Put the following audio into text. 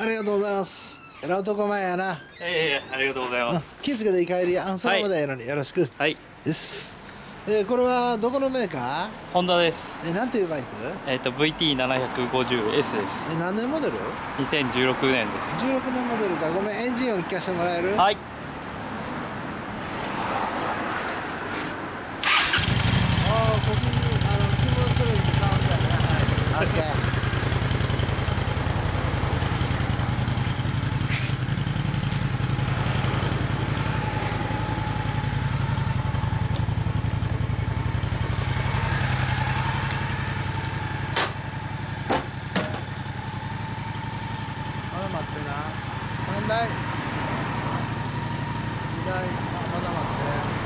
ありがとうございます。えらい男前やな、ええありがとうございまうん。す。気付けて帰りやそれまでええのによろしく。はい、です。えーこれはどこのメーカホンダです。ーえなんていうバイク？えっ、と VT750S です。え何年モデル？2016年で16年モデルか。ごめんエンジン音聞かせてもらえる？す。はい。ああここにあの気持ちのいいサウンドやねはい。オッケーまだ待ってな。3台。2台。あまだ待って。